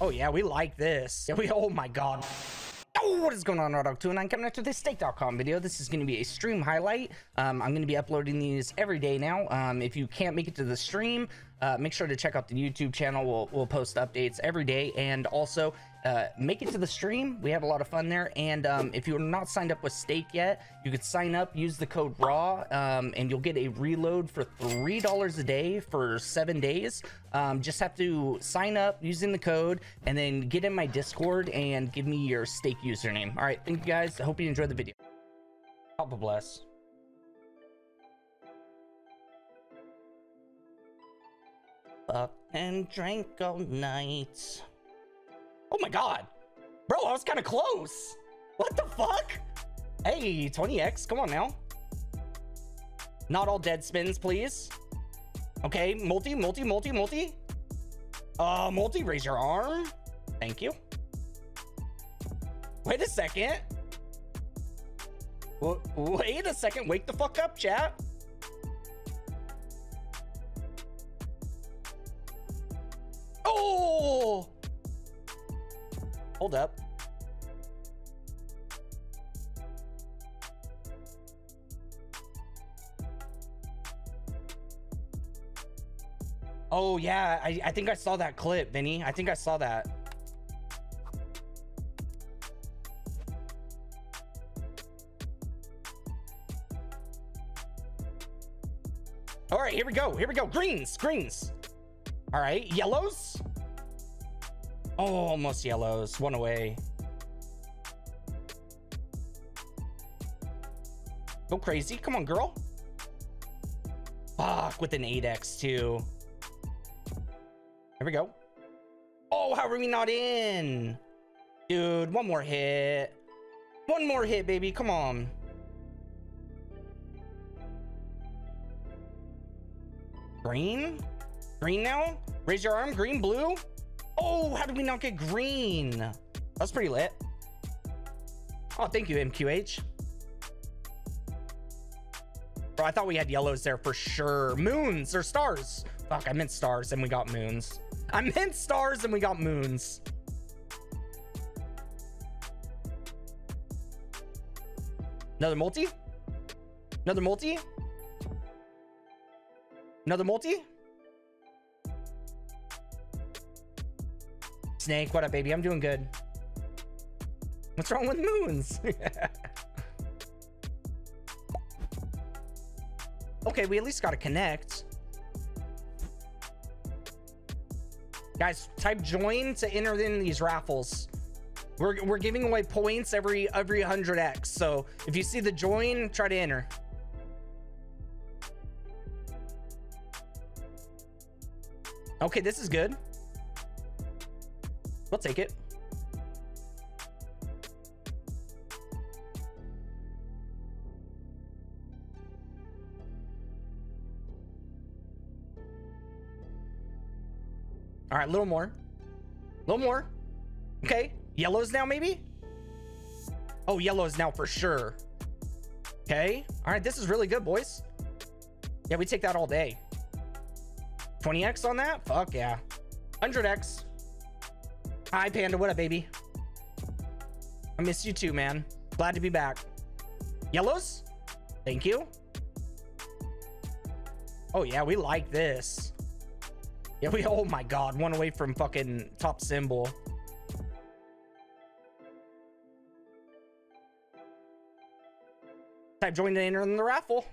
Oh yeah, we like this. Yeah, we. Oh my god. Oh, what is going on, Dog29? Coming after this Stake.com video. This is going to be a stream highlight. Um, I'm going to be uploading these every day now. Um, if you can't make it to the stream, uh, make sure to check out the YouTube channel. We'll, we'll post updates every day. And also, uh, make it to the stream. We have a lot of fun there. And um, if you're not signed up with Stake yet, you could sign up, use the code RAW, um, and you'll get a reload for $3 a day for seven days. Um, just have to sign up using the code and then get in my Discord and give me your Stake username. All right, thank you guys. I hope you enjoyed the video. God bless. Fuck and drank all night. Oh my god. Bro, I was kind of close. What the fuck? Hey, 20x, come on now. Not all dead spins, please. Okay, multi, multi, multi, multi. Uh, multi, raise your arm. Thank you. Wait a second. W wait a second. Wake the fuck up, chat. Oh! Hold up. Oh yeah, I, I think I saw that clip, Vinny. I think I saw that. All right, here we go. Here we go. Greens, greens. All right, yellows. Oh, almost yellows. One away. Go crazy. Come on, girl. Fuck, with an 8x too. Here we go. Oh, how are we not in? Dude, one more hit. One more hit, baby. Come on. Green? Green now? Raise your arm. Green, blue? Oh, how did we not get green? That's pretty lit. Oh, thank you, MQH. Bro, I thought we had yellows there for sure. Moons or stars. Fuck, I meant stars and we got moons. I meant stars and we got moons. Another multi? Another multi? Another multi? Snake, what up, baby? I'm doing good. What's wrong with moons? okay, we at least got to connect. Guys, type join to enter in these raffles. We're, we're giving away points every every 100x. So if you see the join, try to enter. Okay, this is good. We'll take it. All right, a little more. A little more. Okay. Yellows now, maybe? Oh, yellows now for sure. Okay. All right, this is really good, boys. Yeah, we take that all day. 20x on that? Fuck yeah. 100x. Hi, Panda. What up, baby? I miss you too, man. Glad to be back. Yellows? Thank you. Oh, yeah, we like this. Yeah, we, oh my god, one away from fucking top symbol. Type join to enter in the raffle.